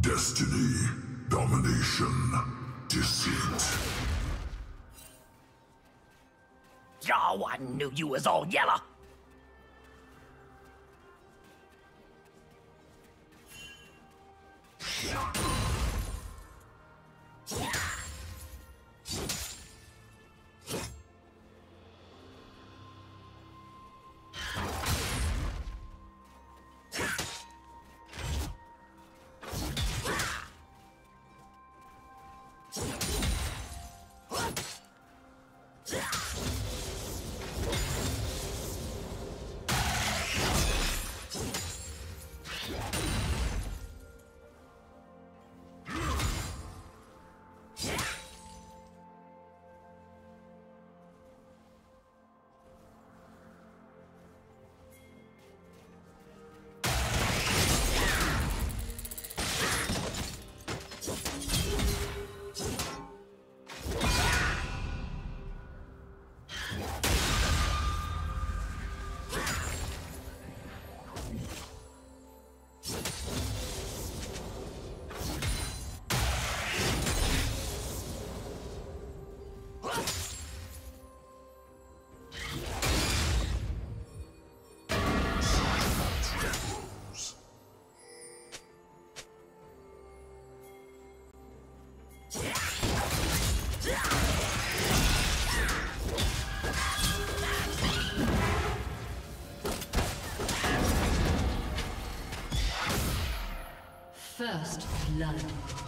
Destiny, domination, deceit. Oh, I knew you was all yellow. First blood.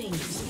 Killing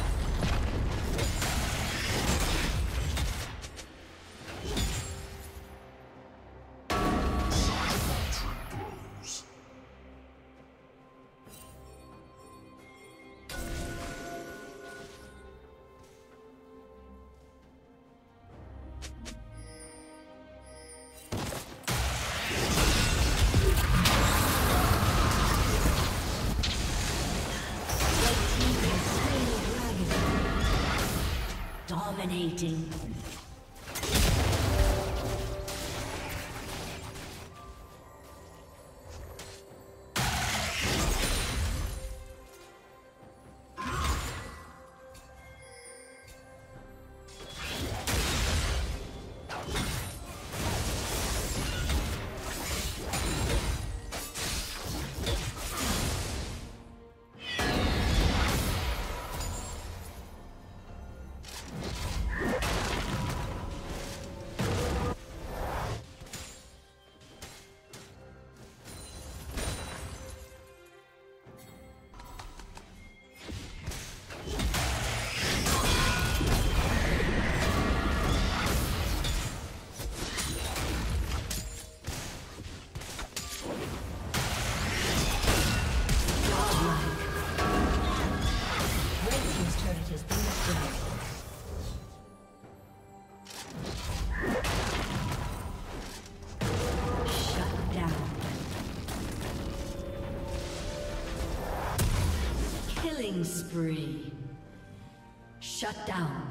Dominating. Spree. Shut down.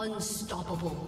Unstoppable.